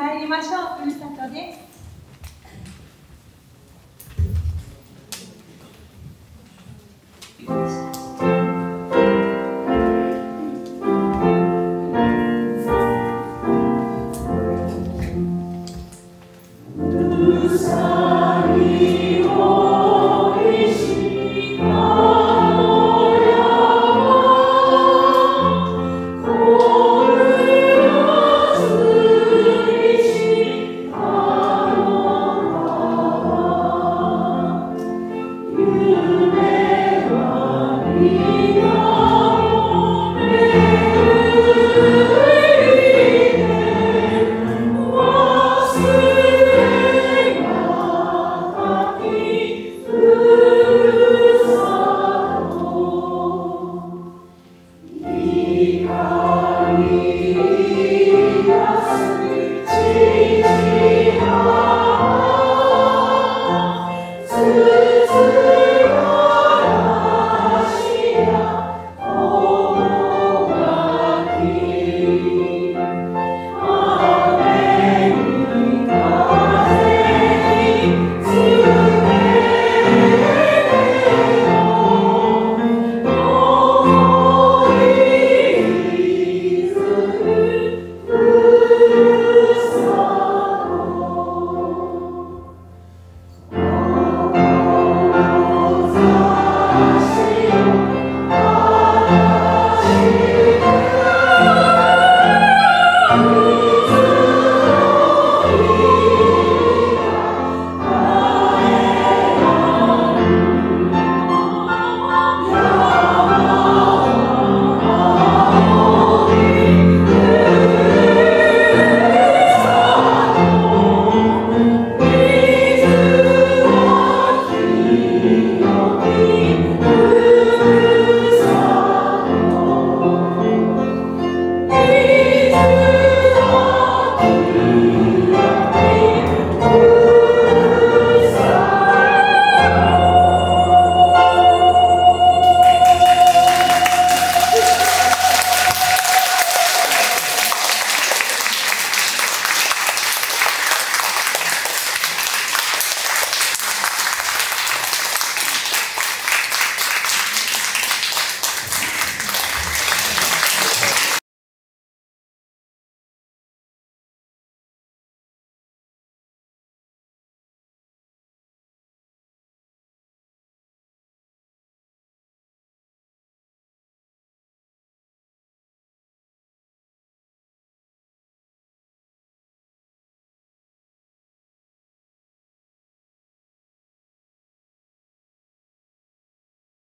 参りましょうふるさとです「 you.